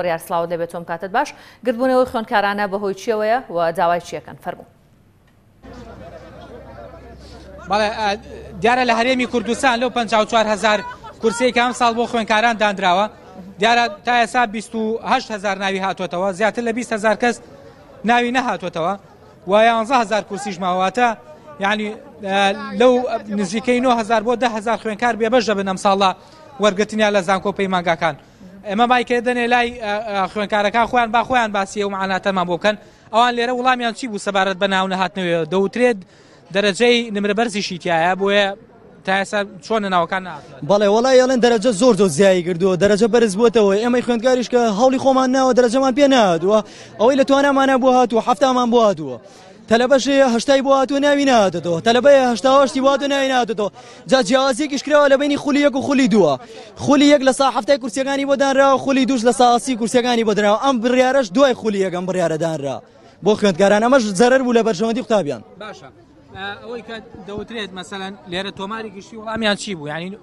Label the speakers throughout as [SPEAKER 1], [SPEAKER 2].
[SPEAKER 1] بڕیار سڵاوت لێ بێت تۆم کاتت باش گرت بوونەوەی خوێندکارانە بە هۆی چیەوەیە و داوای چیەکەن فەرموو.
[SPEAKER 2] بەڵێ دیارە لە هەرێمی کوردستان لەو 54 هزار کورسی کام ساڵ بۆ خوێنکاران دانراوە دیارە تا ئێسا 28 هزار ناوی هاتوێتەوە زیاتر لە 20 هزار کەس ناوی نەهاتوێتەوە و 11 هزار کورسیش ماواتە یعنی لەو نزیکەی 9 هزار بۆ 10 هزار خوێنکار بێبەش دەبن ئەم ساڵە وەرگتنیا لە زانکۆ پەیمانگاکان ئێمە بای کە دەنێ لای خوێنکارەکان خۆیان با خۆیان باسی ئەو معناتەمان بۆ بکەن ئەوان لێرە وڵامیان چی بوو سەبارەت بە ناو نەهاتنەوە دەوترێت دەرەجەی نمرە بەرزیشی تایە بۆیە تاسە چۆن ناوەکان
[SPEAKER 3] بەڵێ وڵی یاڵێن دەرەجە زۆر زۆر زیایی کردووە دەرەجە بەرز بووتەوە ئێمەی خوێندگاریش کە هەڵی خۆمان ناوە دەرەجەمان پێ نادووە ئەوەی لە توانامانە بۆ هاتووە هەفتامان بۆ هاتووە تەلەبە شێ هەشتای بۆ هاتووە ناوی نهاتێتەوە تەلەبەیە هەشتاوەشتی واتە ناوی نهاتێتەوە جا جیاوازیەکیش کراوە لە بینی خولی یەک و خولی دووە خولی یەک لە سا هەفتای کورسەکانی بۆ دانرا و خولی دوش لە ساسی کورسەکانی بۆ دراوە ئەم بڕارەش دوای خولی یەکەم بڕارە دانرا بۆ خوێندکاران ئەمەش زەرەر بوو لە بەرژەوەندی قوتابیان
[SPEAKER 2] باشە ئەوەی کە دەوترێت مەسەەن لێرە تۆماری گشتی وڵامیان چی بوو ینی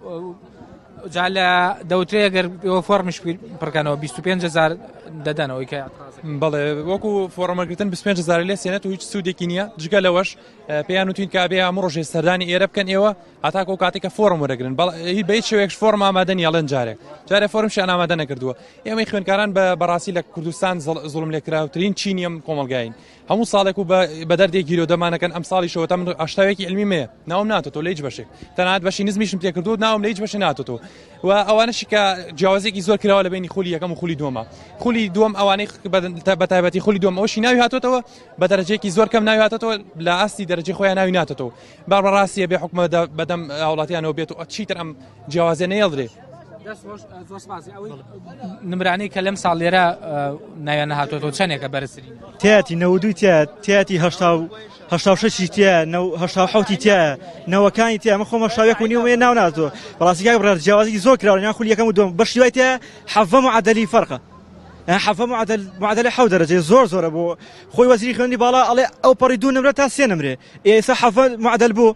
[SPEAKER 2] جا لە دەوترێ ئەگەر ئێوە فۆرمیش پڕکەنەوە 25 هزار دەدەنەوەی کە
[SPEAKER 4] بڵێ وەکو فۆرمەگرتن 25 هزار لێ سێنێت و هیچ سوودێکی نییە جگە لەوەش پێیان وتین کابێ هەموو ڕۆژێ سەردانی ئێرە بکەن ئێوە هاتاکە و کاتێکە فۆرم وەرەگرن بەڵ هی بەیت شوێکش فۆرم ئامادەنی یاڵێن جارێک جارێ فۆرمشیان ئامادە نەکردووە ئێمەی خوێنکاران بە بەڕاستی لە کوردستان زڵم لێکراوترین چینیم کۆمەلگاین هەموو ساڵێک و بە دەردێک گیرۆدەمانەکەن ئەم ساڵیشەوە تەم ئاشتاوێکی علمی مەیە ناوم ناتۆ لە هیچ بەشێک تەنات بەشی نزمیشم تێکردو ناوم لە هیچ بەشی ناتۆ و ئەوانشی کە جیاوازێکی زۆر کراوە لە بینی خولی یەکەم و خولی دووەمە خولی دووەم ئەوانەی بە تایبەتی خولی دووەم ئەوشی ناوی هاتۆتەوە بە دەرەجێکی زۆر کەم ناوی هاتۆتەوە لە ئاستی دەرەجی خۆیان ناوی ناتەوە بابڕاستیە بێ حکومە بەدەم هاوڵاتیانەوە بێت و چیتر ئەم جیاوازێ نەیەڵدرێت
[SPEAKER 2] دەست خۆش زۆر سپاسی ئەوەی نمرانەی کە لەم ساڵ لێرە ناویان نەهاتۆتەوە چەندێکە بەرزترین
[SPEAKER 5] تیاتی نەودوی تیا تیاتی هەشتا و هەشتا شەشی تیا هەشتا حوتی تیا نەوەکانی تیا من خۆمە شاوێک و نیومێ ناو ناتۆ بەڕاستیکای بڕێت جیازی زۆر کراوە یان خولیەکەم و دۆم بەشی وای تیا حەڤەم و عادەلی فەرقە حەفە معدل معدل حەو دەرەجێ زۆر زۆرە بۆ خۆی وەزیری خوێندی باڵا ئەڵێ ئەو پەڕی دوو نمرە تا سێ نمرێ ئێستا حەفە معدل بوو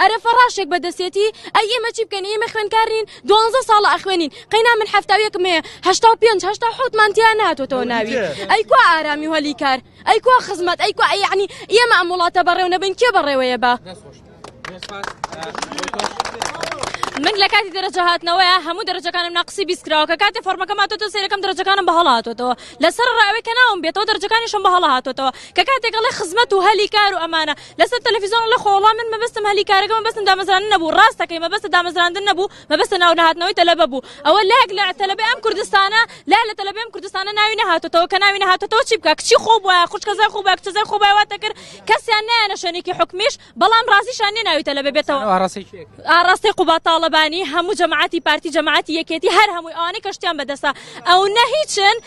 [SPEAKER 6] ئەرێ فەڕاشێک بەدەسێتی ئەی ئێمە چی بکەین ئێمە خوێندکار نین دوانزە ساڵە ئەخوێنین قەینا من حەفتا و یەکم هەیە هەشتا و پێنج هەشتا و حەوتمان تیا ناتۆتەوە ناوی ئەی کوا ئارامی و هەلی کار ئەی کوا خزمەت ئەی کوا یعنی ئێمە ئەم وڵاتە بەڕێو نەبین کێ بەڕێوەیە بە من لە کاتی دەرەجە هاتنەوەیە هەموو دەرەجەکانم ناقسی بیستکراوە کە کاتێ فۆرمەکە ماتۆتە سێرەکەم دەرەجەکانم بە هەڵا هاتۆتەوە لەسەر ڕاوێکە ناوم بێتەوە دەرجەکانیشم بە هەڵا هاتۆتەوە کە کاتێکەڵێ خزمەت و هەلی کار و ئەمانە لەسەر تەلەفیزۆن و لەخۆ وەڵا من مەبەستم هەلی کارەکە مەبەستم دامەزراندن نەبوو ڕاستەکەی مەبەستە دامەزراندن نەبوو مەبەستە ناو نەهاتنەوەی تەلەبە بوو ئەوە لایەک لە تەلەبەی ئەم کوردستانە لای لە تەلەبەی ئەم کوردستانە ناوی نەهاتۆتەوە کە ناوی نەهاتۆتەوە چی بکا کچی خۆ بووە خوشکەزای خۆ بووە کچەزای خۆ بووە واتە کرد کەسیان نایەنە شوێنێکی حکومیش بەڵام ڕازیشان نیە ناوی تەلەبە بێتەوە ئاڕاستەی کێ کرد؟ ئاڕاستەی قوباد تاڵەبانی هەموو جەماعەتی پارتی جەماعەتی یەکێتی هەر هەمووی ئەوانەی کە شتیان بەدەستە ئەونە هیچن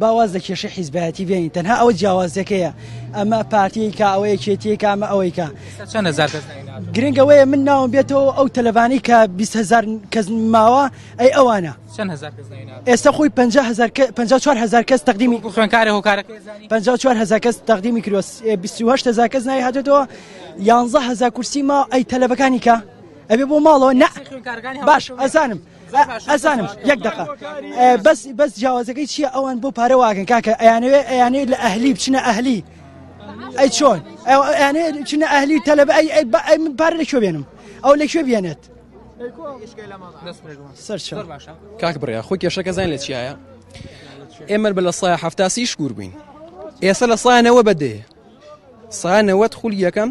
[SPEAKER 5] با واز لە کێشەی حیزبایەتی بێنین تەنها ئەوە جیاوازیەکەیە ئەمە پارتیی کا ئەوە یەکێتیە کا ئەمە ئەوەی کا چەند هەزار کەس نایناسن گرنگە وەیە من ناوم بێتەوە ئەو تەلەبانی کە 20 هزار کەس ماوە ئەی ئەوانە چەند هەزار کەس نایناسن ئێستا خۆی 50 هزار کە- 54 هزار کەس تقدیمی وەکو
[SPEAKER 2] خوێنکارە هۆکارەکە
[SPEAKER 5] زانی 54 هزار کەس تقدیمی کرد و س- 28 هزار کەس ناوی هاتێتەوە 11 هزار کورسی ما ئەی تەلەبەکانی کا ئەبێ بۆ ماڵەوە نە خوێنکارەکانی هەڵبژاردن. باش ئەزانم ئەزانم یەک دقە بەس بەس جیاوازەکەی چییە ئەوان بۆ پارە واگەن کاکە ئەیانەوێ ئەیانەیە لە ئەهلی بچنە ئەهلی ئەی چۆن ئەیانەیە چنە ئەهلی تەلەبە ئەی من پارە لەکوێ بێنم ئەو لەکوێ بێنێت سەر
[SPEAKER 7] کاک بڕیا خۆ کێشەکە زان لە چیایە ئێمە بە لە سایە هەفتاسیش گور بووین ئێستا لە سایانەوە بەدێ سایانەوەت خولی یەکەم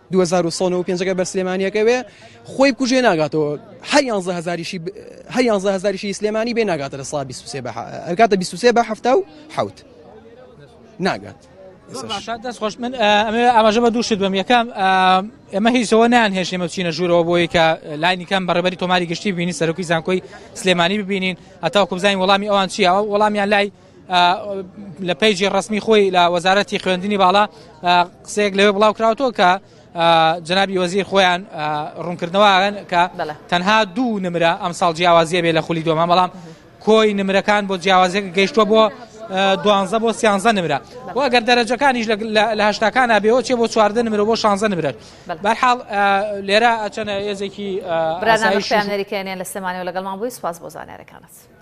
[SPEAKER 7] دوو هەزار و سەد و نەوەد و پێنج گەر بەر سلێمانیەکە بێ خۆی بکوژێ ناگاتەوە هەر یانزە هەزاریشی هەر یانزە هەزاریشی سلێمانی بێ ناگاتە لە سا بیست و سێ بە ئەگاتە بیست و سێ بە هەفتا و حوت ناگات
[SPEAKER 2] دەست خۆش من ئەمێ ئاماژە بە دووشت بم یەکەم ئێمە هیچەوە نیان هێش ئێمە چینە ژوورەوە بۆی کە لاینی کەم بەڕێبەری تۆماری گشتی بینی سەرکی زانکۆی سلێمانی ببینین هەتاو کوبزانین وەڵامی ئەوان چیە وەڵامیان لای لە پەیجی ڕسمی خۆی لە وەزارەتی خوێندنی باڵا قسەیەک لەوێ بڵاو کراوەوە کە جنابی وەزیر خۆیان ڕوونکردنەوەیان کە تەنها دوو نمرە ئەم ساڵ جیاوازیە بێ لە خولی دۆمە بەڵام کۆی نمرەکان بۆ جیاوازێک گەیشتوە بۆ دوانزە بۆ سیانزە نمرە و ئەگەر دەرەجەکانیش لە هشتاکان ئابێەوە چێ بۆ چواردە نمرە بۆ شانزە نمرە بەرحاڵ لێرە ئەچەنە ێزێکی
[SPEAKER 1] برازانەریکانیان لە سلمانەوە لەگەڵمان بووی سپاس بۆ زانارەکانت.